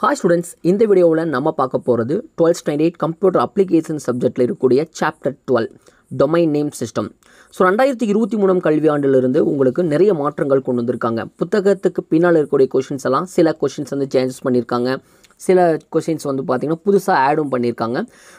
Hi students இந்த வீடியோவில் நம்ம பார்க்க போகிறது டுவெல்த் ஸ்டாண்டர்ட் கம்ப்யூட்டர் அப்ளிகேஷன் சப்ஜெக்டில் இருக்கக்கூடிய chapter twelve domain name system so ரெண்டாயிரத்தி இருபத்தி மூணாம் கல்வியாண்டிலிருந்து உங்களுக்கு நிறைய மாற்றங்கள் கொண்டு வந்திருக்காங்க. புத்தகத்துக்கு பின்னால் இருக்கக்கூடிய கொஷின்ஸ் எல்லாம் சில கொஷின்ஸ் வந்து சேஞ்சஸ் பண்ணியிருக்காங்க. சில கொஷின்ஸ் வந்து பார்த்திங்கன்னா புதுசாக ஆடும் பண்ணியிருக்காங்க.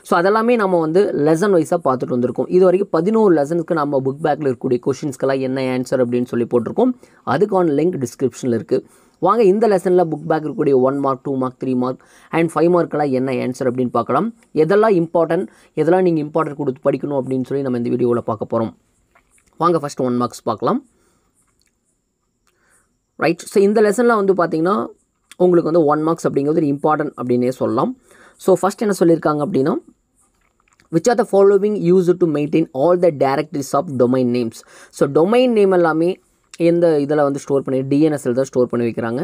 ஸோ அதெல்லாமே நம்ம வந்து லெசன் வைஸாக பார்த்துட்டு வந்திருக்கோம். இது வரைக்கும் பதினோரு லெசனுக்கு நம்ம புக் பேக்கில் இருக்கக்கூடிய கொஷின்ஸ்க்கெல்லாம் என்ன ஆன்சர் அப்படின்னு சொல்லி போட்டிருக்கோம். அதுக்கான லிங்க் டிஸ்கிரிப்ஷனில் இருக்குது வாங்க இந்த லெசனில் புக் பேக் இருக்கக்கூடிய one mark two mark three mark and five மார்க்கெல்லாம் என்ன ஆன்சர் அப்படின்னு பார்க்கலாம். எதெல்லாம் இம்பார்ட்டன்ட் எதெல்லாம் நீங்கள் இம்பார்ட்டன்ட் கொடுத்து படிக்கணும் அப்படின்னு சொல்லி நம்ம இந்த வீடியோவில் பார்க்க போகிறோம் வாங்க ஃபஸ்ட் ஒன் மார்க்ஸ் பார்க்கலாம். ரைட் ஸோ இந்த லெசனில் வந்து பார்த்திங்கன்னா உங்களுக்கு வந்து ஒன் மார்க்ஸ் அப்படிங்கிறது ஒரு இம்பார்ட்டன்ட் அப்படின்னே சொல்லலாம். ஸோ ஃபஸ்ட் என்ன சொல்லியிருக்காங்க அப்படின்னா which are the following use to maintain all the directories of domain names so domain name எல்லாமே எந்த இதில் வந்து ஸ்டோர் பண்ணி டிஎன்எஸ்எல் தான் ஸ்டோர் பண்ணி வைக்கிறாங்க.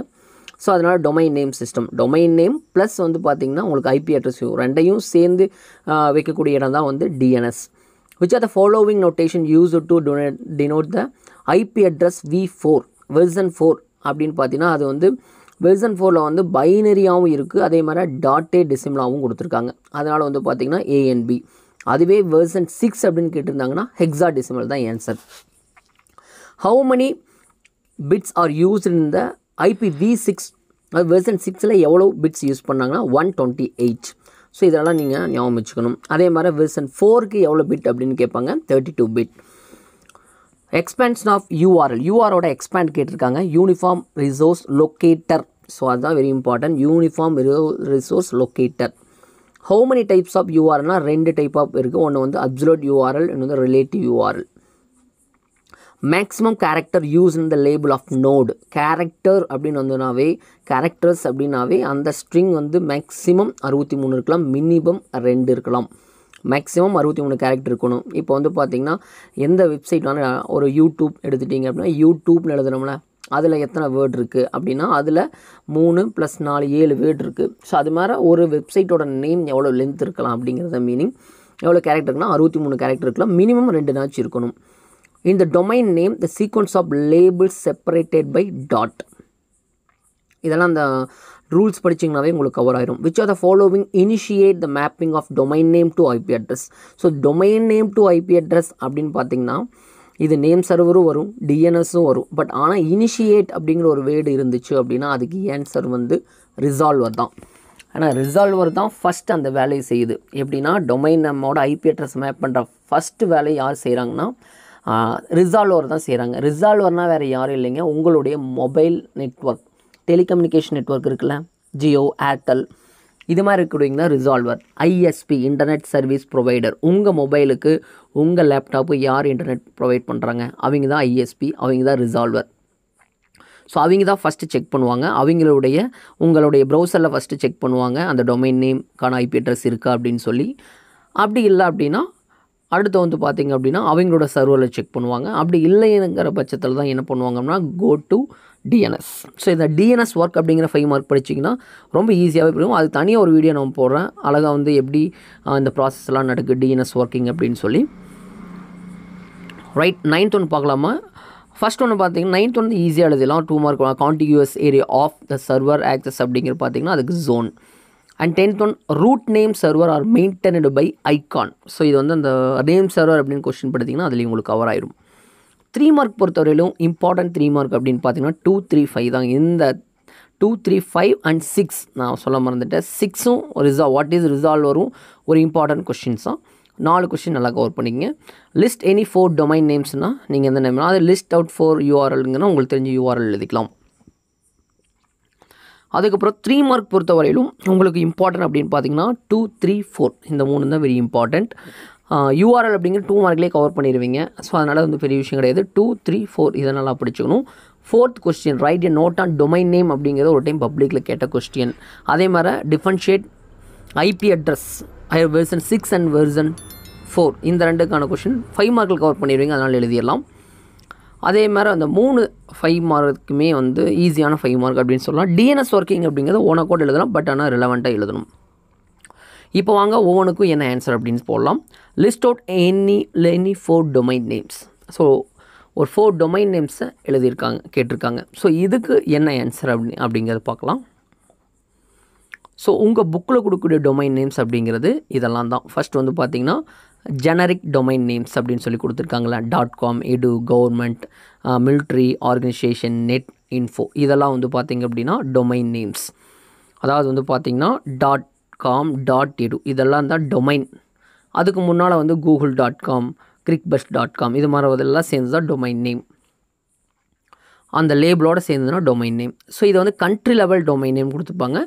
ஸோ அதனால் domain name system domain name plus வந்து பார்த்திங்கன்னா உங்களுக்கு ஐபி அட்ரஸ் ரெண்டையும் சேர்ந்து வைக்கக்கூடிய இடம் தான் வந்து DNS which are the following notation use to denote the IP address V four version four அப்படின்னு பார்த்தீங்கன்னா அது வந்து வெர்சன் ஃபோரில் வந்து பைனரியாகவும் இருக்குது அதே மாதிரி டாட்டே டிசிம்லாவும் கொடுத்துருக்காங்க. அதனால் வந்து பார்த்திங்கன்னா ஏஎன்பி அதுவே வெர்சன் சிக்ஸ் அப்படின்னு கேட்டிருந்தாங்கன்னா ஹெக்ஸா டிசிமல் தான் answer how many bits are used in IPv six அது வெர்சன் சிக்ஸில் எவ்வளோ பிட்ஸ் யூஸ் பண்ணாங்கன்னா ஒன் டுவெண்ட்டி எயிட் ஸோ இதெல்லாம் நீங்கள் ஞாபகம் வச்சுக்கணும். அதே மாதிரி வெர்சன் ஃபோருக்கு எவ்வளோ பிட் அப்படின்னு கேட்பாங்க? Thirty two bit expansion of URL யூஆரோட expand கேட்டிருக்காங்க. யூனிஃபார்ம் ரிசோர்ஸ் லொக்கேட்டர் ஸோ அதுதான் very important uniform resource locator how many types of யூஆர்னால் ரெண்டு டைப் ஆஃப் இருக்குது ஒன்று வந்து அப்சலூட் யூஆர்எல் இன்னொன்று relative URL maximum character use in the label of node character அப்படின்னு வந்தோன்னாவே characters அப்படின்னாவே அந்த ஸ்ட்ரிங் வந்து மேக்ஸிமம் அறுபத்தி மூணு இருக்கலாம் மினிமம் ரெண்டு இருக்கலாம். மேக்ஸிமம் அறுபத்தி மூணு கேரக்டர் இருக்கணும். இப்போ வந்து பார்த்திங்கன்னா எந்த வெப்சைட் வேணால் ஒரு யூடியூப் எடுத்துட்டிங்க அப்படின்னா யூடியூப்னு எழுதுனோம்ல அதில் எத்தனை வேர்ட் இருக்குது அப்படின்னா அதில் மூணு ப்ளஸ் நாலு ஏழு வேர்ட் இருக்குது ஸோ அது மாதிரி ஒரு வெப்சைட்டோட நேம் எவ்வளோ லென்த் இருக்கலாம் அப்படிங்கிறத மீனிங் எவ்வளோ கேரக்டர் இருக்குன்னா அறுபத்தி மூணு கேரக்டர் இருக்கலாம் மினிமம் ரெண்டு நாச்சு இருக்கணும். In the domain name the sequence of labels separated by dot. இதெல்லாம் அந்த ரூல்ஸ் படிச்சிங்கனாவே உங்களுக்கு கவர் ஆயிரும். Which are the following initiate the mapping of domain name to IP address so domain name to IP address அப்படின்னு பார்த்தீங்கன்னா இது name சர்வரும் வரும் டிஎன்எஸும் வரும். But ஆனால் இனிஷியேட் அப்படிங்கிற ஒரு வேர்டு இருந்துச்சு அப்படின்னா அதுக்கு ஆன்சர் வந்து ரிசால்வர் தான். ஆனால் ரிசால்வர் தான் ஃபஸ்ட் அந்த வேலையை செய்யுது. எப்படின்னா டொமைன் நம்மோட ஐபி அட்ரஸ் மேப் பண்ணுற ஃபஸ்ட்டு வேலையை யார் செய்கிறாங்கன்னா ரிசால்வர் தான் செய்கிறாங்க ரிசால்வர்னால் வேறு யாரும் இல்லைங்க. உங்களுடைய மொபைல் நெட்வொர்க் டெலிகம்யூனிகேஷன் நெட்வொர்க் இருக்குல்ல ஜியோ ஏர்டெல் இது மாதிரி இருக்கக்கூடியங்க resolver ISP internet service provider உங்கள் மொபைலுக்கு உங்கள் லேப்டாப்பு யார் இன்டர்நெட் ப்ரொவைட் பண்ணுறாங்க அவங்க தான் ஐஎஸ்பி அவங்க தான் ரிசால்வர் ஸோ அவங்க தான் ஃபஸ்ட்டு செக் பண்ணுவாங்க. அவங்களுடைய உங்களுடைய ப்ரௌசரில் ஃபஸ்ட்டு செக் பண்ணுவாங்க. அந்த டொமைன் நேம்க்கான ஐபி அட்ரஸ் இருக்கா அப்படின்னு சொல்லி. அப்படி இல்லை அப்படின்னா அடுத்து வந்து பார்த்திங்க அப்படின்னா அவங்களோட சர்வரில் செக் பண்ணுவாங்க. அப்படி இல்லைங்கிற பட்சத்தில் தான் என்ன பண்ணுவாங்கன்னா கோ டு டிஎன்எஸ் ஸோ இந்த டிஎன்எஸ் ஒர்க் அப்படிங்கிற ஃபைவ் மார்க் படிச்சிங்கன்னா ரொம்ப ஈஸியாகவே புரியும். அது தனியாக ஒரு வீடியோ நான் போடுறேன். அழகாக வந்து எப்படி இந்த ப்ராசஸ்லாம் நடக்குது டிஎன்எஸ் ஒர்க்கிங் அப்படின்னு சொல்லி. ரைட் நைன்த் ஒன்று பார்க்கலாமா? ஃபஸ்ட் ஒன்று பார்த்தீங்கன்னா நைன்த் வந்து ஈஸியாக எழுதலாம். Two mark contiguous area of the server access அப்படிங்கிற பார்த்தீங்கன்னா அதுக்கு zone and tenth one root name server are maintained by ICANN so இது வந்து அந்த நேம் சர்வர் அப்படின்னு கொஸ்டின் படுத்திங்கன்னா அதில் உங்களுக்கு கவர் ஆயிரும். த்ரீ மார்க் பொறுத்தவரையிலும் இம்பார்ட்டன்ட் த்ரீ மார்க் அப்படின்னு பார்த்தீங்கன்னா டூ த்ரீ ஃபைவ் தான். இந்த two three five and six நான் சொல்ல மறந்துட்டேன். சிக்ஸும் ரிசால்வ் வாட் இஸ் ரிசால்வ் வரும்? ஒரு இம்பார்ட்டன்ட் கொஷின்ஸ் தான் நாலு கொஷின் நல்லா கவர் பண்ணிக்கங்க. லிஸ்ட் எனி ஃபோர் டொமைன் நேம்ஸ்னால் நீங்கள் எந்த நேம் அது லிஸ்ட் அவுட் ஃபோர் யூஆர்எல்ங்கன்னா உங்களுக்கு தெரிஞ்ச யூஆர்எல் எழுதிக்கலாம். அதுக்கப்புறம் த்ரீ மார்க் பொறுத்த வரையிலும் உங்களுக்கு இம்பார்ட்டன்ட் அப்படின்னு பார்த்தீங்கன்னா டூ த்ரீ ஃபோர் இந்த மூணு தான் வெரி இம்பார்ட்டண்ட் யூஆர்எல் அப்படிங்கிற டூ மார்க்லேயே கவர் பண்ணிடுவீங்க ஸோ அதனால் வந்து பெரிய விஷயம் கிடையாது. டூ த்ரீ ஃபோர் இதை நல்லா படிச்சுக்கணும். Fourth question write a note on domain name அப்படிங்கிறது ஒரு டைம் பப்ளிக்கில் கேட்ட கொஸ்டின் அதே மாதிரி differentiate IP address version six and version four இந்த ரெண்டுக்கான கொஸ்டின் ஃபைவ் மார்க்கில் கவர் பண்ணிடுவீங்க அதனால் எழுதிடலாம். அதே மாதிரி அந்த மூணு ஃபைவ் மார்க்குமே வந்து ஈஸியான ஃபைவ் மார்க் அப்படின்னு சொல்லலாம். டிஎன்எஸ் ஒர்க்கிங் அப்படிங்கிறது ஓன எழுதலாம் பட் ஆனால் ரிலவெண்ட்டாக எழுதணும். இப்போ வாங்க ஒவ்வொன்றுக்கும் என்ன ஆன்சர் அப்படின்னு போடலாம். List out any any four domain names so ஒரு ஃபோர் டொமைன் நேம்ஸை எழுதியிருக்காங்க கேட்டிருக்காங்க. ஸோ இதுக்கு என்ன ஆன்சர் அப்படி அப்படிங்கிறத பார்க்கலாம். ஸோ உங்கள் புக்கில் கொடுக்கக்கூடிய டொமைன் நேம்ஸ் அப்படிங்கிறது இதெல்லாம் தான். ஃபஸ்ட் வந்து பார்த்திங்கன்னா ஜெனரிக் டொமைன் நேம்ஸ் அப்படின்னு சொல்லி கொடுத்துருக்காங்களா? Dot com edu government military organisation net info இதெல்லாம் வந்து பார்த்திங்க அப்படின்னா டொமைன் நேம்ஸ் அதாவது வந்து பார்த்தீங்கன்னா டாட் காம் டாட் எடு இதெல்லாம் தான் டொமைன் அதுக்கு முன்னால் வந்து Google dot com Cricbuzz dot com இது மாதிரி இதெல்லாம் சேர்ந்து தான் டொமைன் நேம் அந்த லேபிளோட சேர்ந்ததுன்னா டொமைன் நேம் ஸோ இது வந்து கண்ட்ரி லெவல் டொமைன் நேம் கொடுத்துருப்பாங்க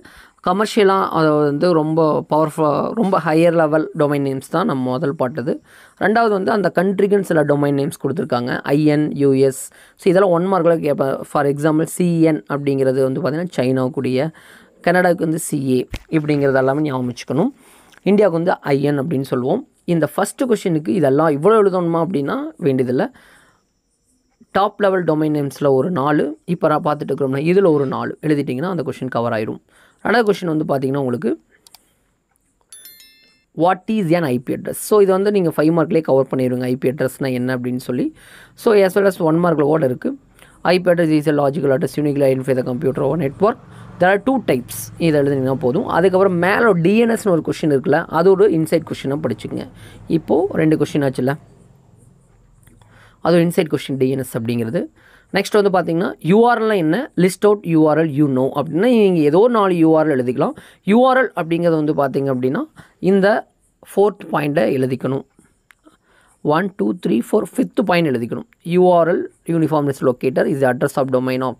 கமர்ஷியலாக அதை வந்து ரொம்ப பவர்ஃபுல் ரொம்ப ஹையர் லெவல் டொமைன் நேம்ஸ் தான் நம்ம முதல் பாட்டது. ரெண்டாவது வந்து அந்த கண்ட்ரிக்குன்னு சில டொமைன் நேம்ஸ் கொடுத்துருக்காங்க. ஐஎன் யூஎஸ் ஸோ இதெல்லாம் ஒன் மார்க்கில் கேட்பேன் ஃபார் எக்ஸாம்பிள் சிஎன் அப்படிங்கிறது வந்து பார்த்திங்கன்னா சைனாவுக்குரிய கனடாவுக்கு வந்து சிஏ இப்படிங்கிறது எல்லாமே ஞாபகம் வச்சுக்கணும். இந்தியாவுக்கு வந்து ஐஎன் அப்படின்னு சொல்லுவோம். இந்த ஃபஸ்ட்டு கொஷினுக்கு இதெல்லாம் இவ்வளோ எழுதணுமா அப்படின்னா வேண்டியதில்லை. டாப் லெவல் டொமைன் நேம்ஸில் ஒரு நாலு. இப்போ நான் பார்த்துட்டு இருக்கிறோம்னா இதில் ஒரு நாலு. எழுதிட்டிங்கன்னா அந்த கொஷின் கவர் ஆயிரும். ரெண்டாவது கொஷின் வந்து பார்த்தீங்கன்னா உங்களுக்கு what is an IP address so இது வந்து நீங்கள் ஃபைவ் மார்க்லேயே கவர் பண்ணிடுவீங்க ஐபி அட்ரஸ்னால் என்ன அப்படின்னு சொல்லி. So as well as one மார்க்கில் கூட இருக்குது IP address is a logical address uniquely identify the computer on network there are two types இதை எழுதுனீங்கன்னா போதும். அதுக்கப்புறம் மேலே டிஎன்எஸ்னு ஒரு கொஷின் இருக்குல்ல அது ஒரு இன்சைட் கொஷினாக படிச்சுங்க இப்போது ரெண்டு கொஷின் ஆச்சுல்ல? அது இன்சைட் கொஷின் டிஎன்எஸ் அப்படிங்கிறது. நெக்ஸ்ட் வந்து பார்த்தீங்கன்னா யூஆர்எல்லாம் என்ன? List out URL you know அப்படின்னா நீங்கள் ஏதோ ஒரு நாலு யூஆர்எல் எழுதிக்கலாம். யூஆர்எல் அப்படிங்கிறது வந்து பார்த்தீங்க அப்படின்னா இந்த ஃபோர்த் பாயிண்ட்டை எழுதிக்கணும். One two three four fifth point எழுதிக்கணும். URL uniform list locator is address of domain of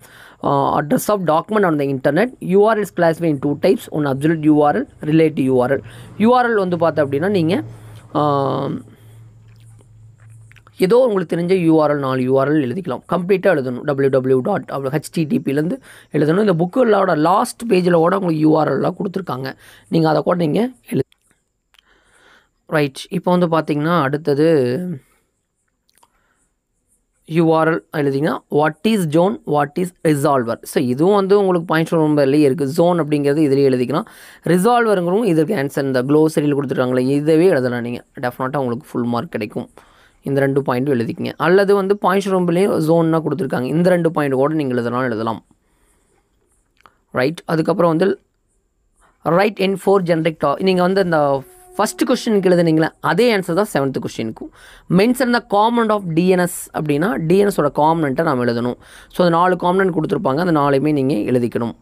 address of document on the internet URLs classify in two types one absolute URL relative URL URL வந்து பார்த்தா அப்படின்னா நீங்கள் ஏதோ உங்களுக்கு தெரிஞ்ச URL நாலு URL எழுதிக்கலாம். கம்ப்ளீட்டாக எழுதணும். டபிள்யூ டபிள்யூ டாட் அவ்வளோ ஹெச்டிடிபிலேருந்து எழுதணும். இந்த புக்குகளோட லாஸ்ட் பேஜில் கூட உங்களுக்கு யூஆர்எல்லாம் கொடுத்துருக்காங்க. நீங்கள் அதை கூட நீங்கள் எழு ரைட் இப்போ வந்து பார்த்தீங்கன்னா அடுத்தது URL எழுதிங்கன்னா what is zone what is resolver so இதுவும் வந்து உங்களுக்கு பாயிண்ட் நம்பர்லேயே இருக்குது ஜோன் அப்படிங்கிறது இதிலே எழுதிக்கலாம். ரிசால்வருங்கிறவும் இதற்கு ஆன்சர் இந்த க்ளோசரியில் கொடுத்துருக்காங்களே இதவே எழுதலாம் நீங்கள் டெஃபினட்டாக உங்களுக்கு ஃபுல் மார்க் கிடைக்கும். இந்த ரெண்டு பாயிண்ட்டும் எழுதிக்கங்க. அல்லது வந்து பாயிண்ட்ஸ் ரொம்பலேயே ஜோன்னா கொடுத்துருக்காங்க. இந்த ரெண்டு பாயிண்ட் கூட நீங்கள் எழுதலாம் எழுதலாம். ரைட் அதுக்கப்புறம் வந்து ரைட் என் ஃபோர் ஜென்ரிக் டா நீங்கள் வந்து இந்த ஃபஸ்ட் கொஸ்டினுக்கு எழுதுனீங்களே அதே ஆன்சர் தான் seventh கொஸ்டினுக்கும் mention the common of DNS அப்படின்னா டிஎன்எஸோட காமனண்ட்டை நாம் எழுதணும். ஸோ அந்த நாலு காமனண்ட் கொடுத்துருப்பாங்க. அந்த நாலுமே நீங்கள் எழுதிக்கணும்.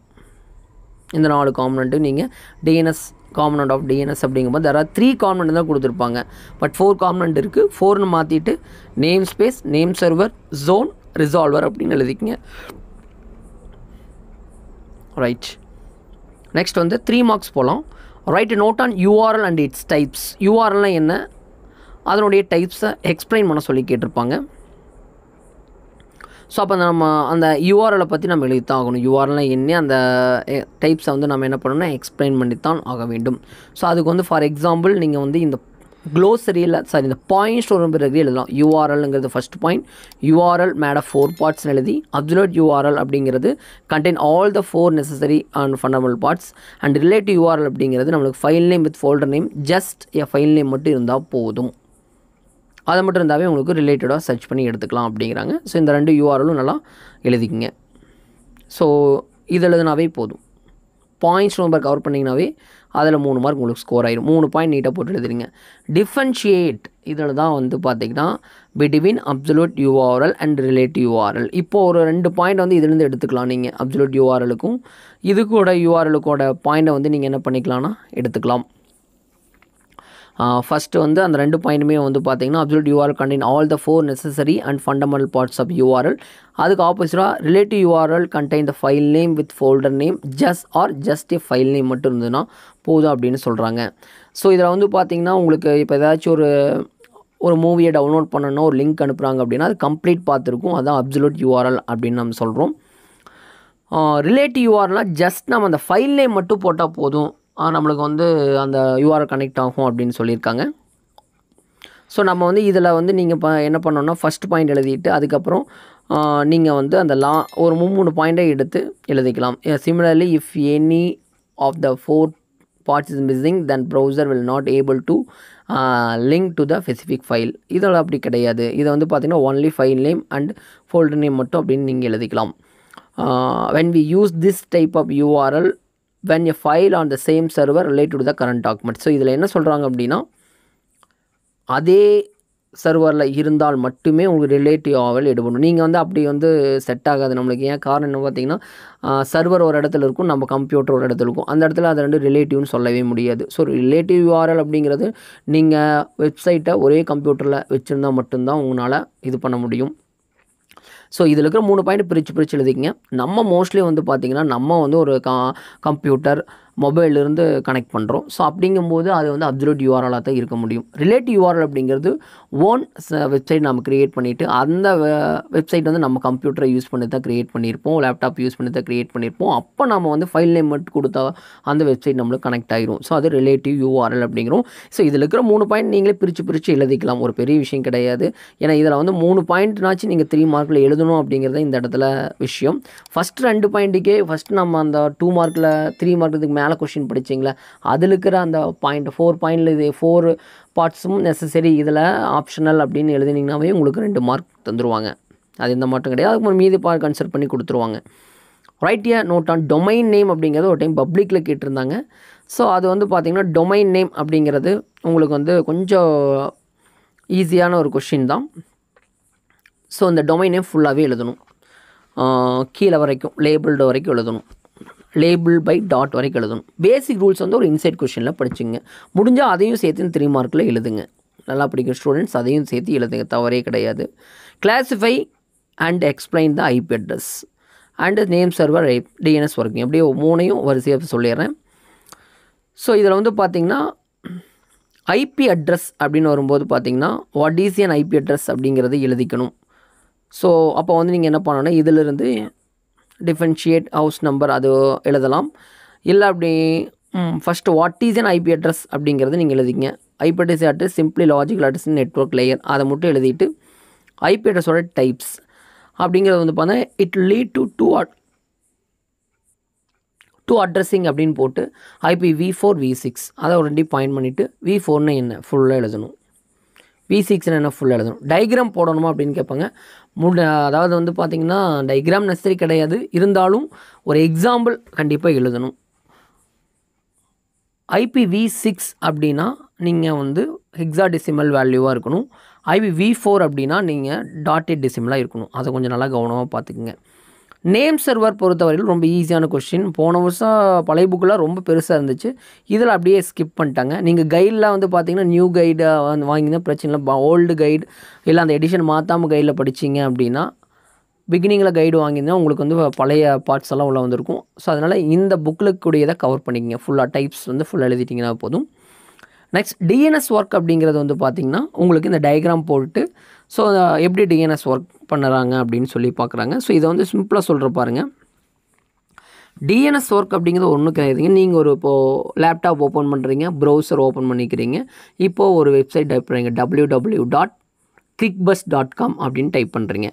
இந்த நாலு காமனண்ட்டு நீங்கள் டிஎன்எஸ் காம்பனண்ட் ஆஃப் டிஎன்எஸ் அப்படிங்கும்போது தர த்ரீ காம்பனண்ட் தான் கொடுத்துருப்பாங்க. பட் ஃபோர் காம்பனண்ட் இருக்குது ஃபோர்னு மாற்றிட்டு name space name server zone resolver அப்படின்னு எழுதிக்கிங்க. ரைட் நெக்ஸ்ட் வந்து த்ரீ மார்க்ஸ் போகலாம் right note on URL and its types யூஆர்எல்னால் என்ன? அதனுடைய டைப்ஸை எக்ஸ்பிளைன் பண்ண சொல்லி கேட்டிருப்பாங்க. ஸோ அப்போ நம்ம அந்த யூஆர்எலை பற்றி நம்ம எழுதி தான் ஆகணும் யூஆர்எல்லாம் என்ன? அந்த டைப்ஸை வந்து நம்ம என்ன பண்ணணும்னா எக்ஸ்பிளைன் பண்ணித்தான் ஆக வேண்டும். ஸோ அதுக்கு வந்து ஃபார் எக்ஸாம்பிள் நீங்கள் வந்து இந்த க்ளோசரியில் சாரி இந்த பாயிண்ட் ஸ்டோர் பிறகு எழுதலாம். யூஆர்எல்ங்கிறது first point URL made four பார்ட்ஸ்னு எழுதி அப்சுலட் யூஆர்எல் அப்படிங்கிறது contain all the four necessary and fundamental parts and relative URL அப்படிங்கிறது நம்மளுக்கு file name with folder name just a file name மட்டும் இருந்தால் போதும். அதை மட்டும் இருந்தாவே உங்களுக்கு ரிலேட்டடாக சர்ச் பண்ணி எடுத்துக்கலாம் அப்படிங்கிறாங்க. ஸோ இந்த ரெண்டு யூஆர்எலும் நல்லா எழுதிக்கிங்க. ஸோ இது எழுதுனாவே போதும். பாயிண்ட்ஸ் நம்பர் கவர் பண்ணிங்கனாவே அதில் மூணு மார்க் உங்களுக்கு ஸ்கோர் ஆயிடும் மூணு பாயிண்ட் நீட்டாக போட்டு எழுதுறீங்க டிஃபன்ஷியேட் இதில் தான் வந்து பார்த்திங்கன்னா between absolute URL and relative URL இப்போ ஒரு ரெண்டு பாயிண்ட் வந்து இதுலேருந்து எடுத்துக்கலாம் நீங்கள் அப்சலூட் யூஆர்எலுக்கும் இது கூட யூஆர்எலுக்கோட பாயிண்ட்டை வந்து நீங்கள் என்ன பண்ணிக்கலாம்னா எடுத்துக்கலாம். ஃபஸ்ட்டு வந்து அந்த ரெண்டு பாயிண்ட்டுமே வந்து பார்த்தீங்கன்னா absolute URL contain all the four necessary and fundamental parts of URL அதுக்கு ஆப்போசிட்டாக relative URL contain the file name with folder name just or just a file name மட்டும் இருந்ததுன்னா போதும் அப்படின்னு சொல்கிறாங்க ஸோ இதில் வந்து பார்த்தீங்கன்னா உங்களுக்கு இப்போ ஏதாச்சும் ஒரு ஒரு மூவியை டவுன்லோட் பண்ணணும் ஒரு லிங்க் அனுப்புகிறாங்க அப்படின்னா அது கம்ப்ளீட் பார்த்துருக்கும். அதுதான் அப்சல்யூட் யூஆர்எல் அப்படின்னு நம்ம சொல்கிறோம் ரிலேட்டிவ் யூஆர்னால் ஜஸ்ட் நம்ம அந்த ஃபைல் நேம் மட்டும் போட்டால் போதும். நம்மளுக்கு வந்து அந்த யூஆர் கனெக்ட் ஆகும் அப்படின்னு சொல்லியிருக்காங்க. ஸோ நம்ம வந்து இதில் வந்து நீங்கள் இப்போ என்ன பண்ணோன்னா ஃபஸ்ட் பாயிண்ட் எழுதிட்டு அதுக்கப்புறம் நீங்கள் வந்து அந்த லா ஒரு மூணு பாயிண்ட்டை எடுத்து எழுதிக்கலாம். Similarly if any of the four parts is missing then browser will not able to link to the specific file இதில் அப்படி கிடையாது. இதை வந்து பார்த்திங்கன்னா only file name and folder name மட்டும் அப்படின்னு நீங்கள் எழுதிக்கலாம். When we use this type of URL when a file on the same server related to the current document so இதில் என்ன சொல்கிறாங்க அப்படின்னா அதே சர்வரில் இருந்தால் மட்டுமே உங்களுக்கு ரிலேட்டிவ் ஆவல் எடுபடும். நீங்கள் வந்து அப்படி வந்து செட் ஆகாது. நம்மளுக்கு ஏன் காரணம் என்ன பார்த்தீங்கன்னா சர்வர் ஒரு இடத்துல இருக்கும் நம்ம கம்ப்யூட்டர் ஒரு இடத்துல இருக்கும். அந்த இடத்துல அது ரெண்டு ரிலேட்டிவ்னு சொல்லவே முடியாது. ஸோ ரிலேட்டிவ் யூஆர்எல் அப்படிங்கிறது நீங்கள் வெப்சைட்டை ஒரே கம்ப்யூட்டரில் வச்சுருந்தா மட்டும்தான் உங்களால் இது பண்ண முடியும். ஸோ இதில் இருக்கிற மூணு பாயிண்ட் பிரித்து பிரித்து எழுதிக்கங்க. நம்ம மோஸ்ட்லி வந்து பார்த்திங்கன்னா நம்ம வந்து ஒரு கா கம்ப்யூட்டர் மொபைல்லேருந்து கனெக்ட் பண்ணுறோம் ஸோ அப்படிங்கும்போது அது வந்து அப்சல்யூட் யூஆர்எலாக தான் இருக்க முடியும். ரிலேட்டிவ் யூஆர்எல் அப்படிங்கிறது ஓன் வெப்சைட் நம்ம க்ரியேட் பண்ணிவிட்டு அந்த வெப்சைட் வந்து நம்ம கம்ப்யூட்டரை யூஸ் பண்ணி தான் க்ரியேட் பண்ணியிருப்போம். லேப்டாப் யூஸ் பண்ணி தான் க்ரியேட் பண்ணியிருப்போம். அப்போ நம்ம வந்து ஃபைல் நேம் மட்டும் கொடுத்தா அந்த வெப்சைட் நம்மளுக்கு கனெக்ட் ஆகிரும் ஸோ அது ரிலேட்டிவ் யூஆர்எல் அப்படிங்கிறோம். ஸோ இதில் இருக்கிற மூணு பாயிண்ட் நீங்களே பிரித்து பிரித்து எழுதிக்கலாம். ஒரு பெரிய விஷயம் கிடையாது. ஏன்னா இதில் வந்து மூணு பாயிண்ட்னாச்சும் நீங்கள் த்ரீ மார்க்கில் எழுதணும் அப்படிங்கிறத இந்த இடத்துல விஷயம். ஃபஸ்ட் ரெண்டு பாயிண்ட்டுக்கே ஃபஸ்ட் நம்ம அந்த டூ மார்க்கில் த்ரீ மார்க்குக்கு மேலே கொஷின் படித்தீங்களே அதில் இருக்கிற அந்த பாயிண்ட் ஃபோர் பாயிண்டில் இது ஃபோர் பார்ட்ஸும் நெசசரி இதில் ஆப்ஷனல் அப்படின்னு எழுதினீங்கன்னாவே உங்களுக்கு ரெண்டு மார்க் தந்துருவாங்க. அது எந்த மாற்றம் கிடையாது. அதுக்கு மீதி பா கன்சல்ட் பண்ணி கொடுத்துருவாங்க. Write a note on domain name அப்படிங்கிறது ஒரு டைம் பப்ளிக்கில் கேட்டிருந்தாங்க. ஸோ அது வந்து பார்த்திங்கன்னா டொமைன் நேம் அப்படிங்கிறது உங்களுக்கு வந்து கொஞ்சம் ஈஸியான ஒரு கொஷின் தான். ஸோ இந்த டொமைன் நேம் ஃபுல்லாகவே எழுதணும். கீழே வரைக்கும் லேபிள்டு வரைக்கும் எழுதணும். லேபிள் பை டாட் வரைக்கும் எழுதணும். பேசிக் ரூல்ஸ் வந்து ஒரு இன்சைட் கொஷினில் படிச்சுங்க. முடிஞ்சால் அதையும் சேர்த்து த்ரீ மார்க்கில் எழுதுங்க. நல்லா படிக்கிற ஸ்டூடெண்ட்ஸ் அதையும் சேர்த்து எழுதுங்க. தவறே கிடையாது. Classify and explain the IP address and name server DNS working அப்படியே மூணையும் வரிசையாக சொல்லிடுறேன். ஸோ இதில் வந்து பார்த்திங்கன்னா ஐபி அட்ரஸ் அப்படின்னு வரும்போது பார்த்திங்கன்னா what is an IP address அப்படிங்கிறது எழுதிக்கணும். ஸோ அப்போ வந்து நீங்கள் என்ன பண்ணணும்னா இதிலிருந்து டிஃபென்ஷியேட் ஹவுஸ் நம்பர் அது எழுதலாம். இல்லை அப்படி first what is an IP address அப்படிங்கிறது நீங்கள் எழுதிங்க IP address address simply logical address network layer அதை மட்டும் எழுதிட்டு ஐபி அட்ரஸோட டைப்ஸ் அப்படிங்கிறது வந்து பார்த்தா it lead to two at two addressing அப்படின்னு போட்டு IP V four V six அதை ஒரு ரெண்டி பாயிண்ட் பண்ணிவிட்டு வி ஃபோர்னு என்ன ஃபுல்லாக எழுதணும். வி சிக்ஸ்னு என்ன ஃபுல்லாக எழுதணும்? டைக்ராம் போடணுமா அப்படின்னு கேட்பாங்க. முட அதாவது வந்து பார்த்திங்கன்னா டைக்ராம் நெசரி கிடையாது. இருந்தாலும் ஒரு எக்ஸாம்பிள் கண்டிப்பாக எழுதணும். ஐபி வி சிக்ஸ் அப்படின்னா நீங்கள் வந்து ஹெக்ஸாடெசிமல் வேல்யூவாக இருக்கணும். ஐபி வி ஃபோர் அப்படின்னா நீங்கள் டாட்டட் டெசிமலாக இருக்கணும். அதை கொஞ்சம் நல்லா கவனமாக பார்த்துக்குங்க. நேம் சர்வர் பொறுத்தவரையில் ரொம்ப ஈஸியான கொஷின் போன வருஷம் பழைய புக்கெலாம் ரொம்ப பெருசாக இருந்துச்சு. இதில் அப்படியே ஸ்கிப் பண்ணிட்டாங்க. நீங்கள் கைடெலாம் வந்து பார்த்தீங்கன்னா நியூ கைடு வந்து வாங்கினா பிரச்சனை இல்லை. ஓல்டு கைடு இல்லை அந்த எடிஷன் மாற்றாமல் கைடில் படிச்சிங்க அப்படின்னா பிகினிங்கில் கைடு வாங்கியிருந்தால் உங்களுக்கு வந்து பழைய பார்ட்ஸ் எல்லாம் உள்ள வந்திருக்கும். ஸோ அதனால் இந்த புக்கில் கூடியதை கவர் பண்ணிக்கங்க. ஃபுல்லாக டைப்ஸ் வந்து ஃபுல்லாக எழுதிட்டிங்கன்னா போதும். நெக்ஸ்ட் டிஎன்எஸ் ஒர்க் அப்படிங்கிறது வந்து பார்த்திங்கன்னா உங்களுக்கு இந்த டயக்ராம் போட்டு ஸோ எப்படி டிஎன்எஸ் ஒர்க் பண்ணுறாங்க அப்படின்னு சொல்லி பார்க்குறாங்க. ஸோ இதை வந்து சிம்பிளாக சொல்கிற பாருங்கள் டிஎன்எஸ் ஒர்க் அப்படிங்கிறது ஒன்றும் கிடையாதுங்க. நீங்கள் ஒரு இப்போது லேப்டாப் ஓப்பன் பண்ணுறீங்க ப்ரௌசர் ஓப்பன் பண்ணிக்கிறீங்க. இப்போது ஒரு வெப்சைட் டைப் பண்ணுறீங்க W W dot Cricbuzz dot com அப்படின்னு டைப் பண்ணுறீங்க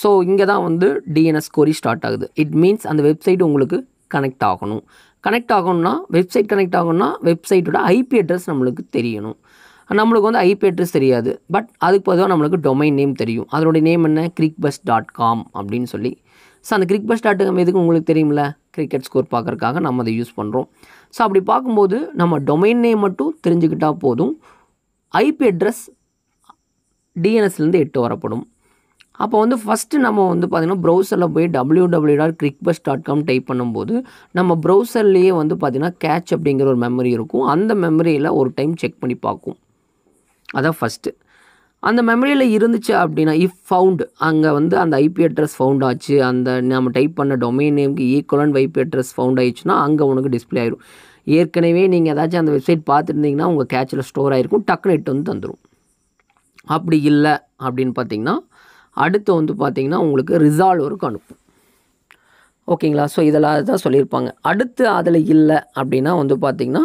ஸோ இங்கே தான் வந்து டிஎன்எஸ் கோரி ஸ்டார்ட் ஆகுது. இட் மீன்ஸ் அந்த வெப்சைட் உங்களுக்கு கனெக்ட் ஆகணும். கனெக்ட் ஆகணும்னா வெப்சைட் கனெக்ட் ஆகணும்னா வெப்சைட்டோட ஐபி அட்ரஸ் நம்மளுக்கு தெரியணும். நம்மளுக்கு வந்து ஐபி அட்ரஸ் தெரியாது. பட் அதுக்கு பொதுவாக நம்மளுக்கு டொமைன் நேம் தெரியும். அதனுடைய நேம் என்ன? கிரிக்பஸ் டாட் காம் அப்படின்னு சொல்லி. ஸோ அந்த கிரிக்பஸ் டாட் காம் எதுக்கு உங்களுக்கு தெரியும்ல? கிரிக்கெட் ஸ்கோர் பார்க்குறக்காக நம்ம அதை யூஸ் பண்ணுறோம் ஸோ அப்படி பார்க்கும்போது நம்ம டொமைன் நேம் மட்டும் தெரிஞ்சுக்கிட்டால் போதும். ஐபி அட்ரஸ் டிஎன்எஸ்லேருந்து எட்டு வரப்படும். அப்போ வந்து ஃபஸ்ட்டு நம்ம வந்து பார்த்திங்கன்னா ப்ரௌசரில் போய் W W dot Cricbuzz dot com type பண்ணும்போது நம்ம ப்ரௌசர்லேயே வந்து பார்த்திங்கன்னா கேட்ச் அப்படிங்கிற ஒரு மெமரி இருக்கும். அந்த மெமரியில் ஒரு டைம் செக் பண்ணி பார்க்கும். அதான் ஃபஸ்ட்டு அந்த மெமரியில் இருந்துச்சு அப்படின்னா இஃப் ஃபவுண்ட் அங்கே வந்து அந்த ஐபி அட்ரஸ் ஃபவுண்ட் ஆச்சு அந்த நம்ம டைப் பண்ண டொமைன் நேமுக்கு ஈக்குவலன் ஐபி அட்ரஸ் ஃபவுண்ட் ஆயிடுச்சுன்னா அங்கே உனக்கு டிஸ்பிளே ஆயிரும். ஏற்கனவே நீங்கள் ஏதாச்சும் அந்த வெப்சைட் பார்த்துருந்தீங்கன்னா உங்கள் கேட்சில் ஸ்டோர் ஆகிருக்கும் டக்குனு இட்டு வந்து தந்துடும் அப்படி இல்லை அப்படின்னு பார்த்தீங்கன்னா அடுத்து வந்து பார்த்தீங்கன்னா உங்களுக்கு ரிசால்வருக்கு அனுப்பும் ஓகேங்களா? ஸோ இதெல்லாம் தான் சொல்லியிருப்பாங்க. அடுத்து அதில் இல்லை அப்படின்னா வந்து பார்த்திங்கன்னா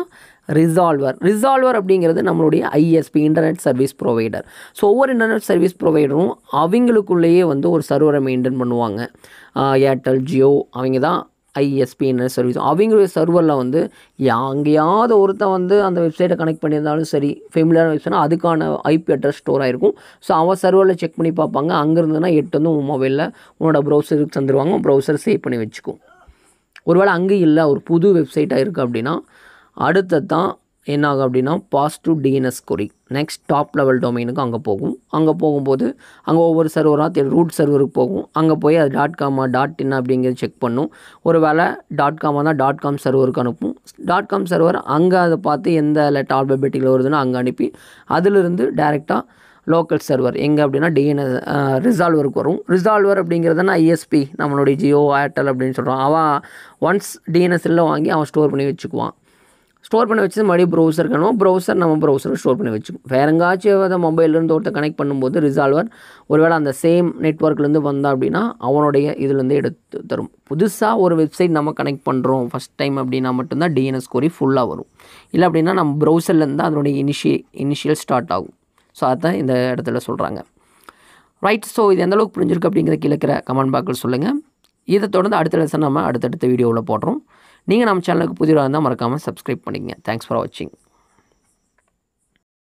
ரிசால்வர் ரிசால்வர் அப்படிங்கிறது நம்மளுடைய ISP internet service provider so ஒவ்வொரு இன்டர்நெட் சர்வீஸ் ப்ரொவைடரும் அவங்களுக்குள்ளேயே வந்து ஒரு சர்வரை மெயின்டைன் பண்ணுவாங்க. ஏர்டெல் ஜியோ அவங்க தான் ஐஎஸ்பி இன்டர்நெட் சர்வீஸ் அவங்களுடைய சர்வரில் வந்து எங்கேயாவது ஒருத்தன் வந்து அந்த வெப்சைட்டை கனெக்ட் பண்ணியிருந்தாலும் சரி ஃபெமிலியான வெப்சைட்னா அதுக்கான ஐபி அட்ரஸ் ஸ்டோர் ஆகிருக்கும் ஸோ அவன் சர்வரில் செக் பண்ணி பார்ப்பாங்க. அங்கேருந்துன்னா எட்டு வந்து உன் மொபைலில் உன்னோட ப்ரௌசருக்கு தந்துடுவாங்க ப்ரௌசர் சேவ் பண்ணி வச்சுக்கும். ஒருவேளை அங்கே இல்லை ஒரு புது வெப்சைட்டாக இருக்குது அப்படின்னா அடுத்தது தான் என்ன ஆகும் அப்படின்னா positive DNS query next top level டொமைனுக்கு அங்கே போகும். அங்கே போகும்போது அங்கே ஒவ்வொரு சர்வராக ரூட் சர்வருக்கு போகும். அங்கே போய் அது டாட் காமா டாட் இன் அப்படிங்கிறது செக் பண்ணும். ஒரு வேளை டாட் காமா தான் டாட் காம் சர்வருக்கு அனுப்பும். டாட் காம் சர்வர் அங்கே அதை பார்த்து எந்த லெட் ஆல்பபெட்டிக்கில் வருதுன்னு அங்கே அனுப்பி அதிலிருந்து டேரெக்டாக லோக்கல் சர்வர் எங்கே அப்படின்னா டிஎன்எஸ் ரிசால்வருக்கு வரும். ரிசால்வர் அப்படிங்கிறதுனா ஐஎஸ்பி நம்மளுடைய ஜியோ ஏர்டெல் அப்படின்னு சொல்கிறோம் அவன் ஒன்ஸ் டிஎன்எஸ்எல்ல வாங்கி அவன் ஸ்டோர் பண்ணி வச்சுக்குவான். ஸ்டோர் பண்ணி வச்சு மறுபடியும் ப்ரௌசர் கணும். ப்ரௌசர் நம்ம ப்ரௌசரை ஸ்டோர் பண்ணி வச்சுக்கோம் வேறு எங்காச்சும் அதை மொபைல்லேருந்து ஒருத்தர் கனெக்ட் பண்ணும்போது ரிசால்வர் ஒருவேளை அந்த சேம் நெட்ஒர்க்லேருந்து வந்தா அப்படின்னா அவனுடைய இதுலேருந்து எடுத்து தரும். புதுசாக ஒரு வெப்சைட் நம்ம கனெக்ட் பண்ணுறோம் ஃபஸ்ட் டைம் அப்படின்னா மட்டும்தான் டிஎன்எஸ் கோரி ஃபுல்லாக வரும். இல்லை அப்படின்னா நம்ம ப்ரௌசர்லேருந்து தான் அதனுடைய இனிஷிய இனிஷியல் ஸ்டார்ட் ஆகும். ஸோ அதுதான் இந்த இடத்துல சொல்கிறாங்க ரைட் ஸோ இது எந்தளவுக்கு புரிஞ்சிருக்கு அப்படிங்கிற கீழே இருக்கிற கமெண்ட் பாக்கள் சொல்லுங்கள் இதை தொடர்ந்து அடுத்த லெசன் நம்ம அடுத்தடுத்த வீடியோவில் போடுறோம். நீங்கள் நம்ம சேனலுக்கு புதிதாக இருந்தால் மறக்காமல் சப்ஸ்கிரைப் பண்ணிக்கங்க. தேங்க்ஸ் ஃபார் வாட்சிங்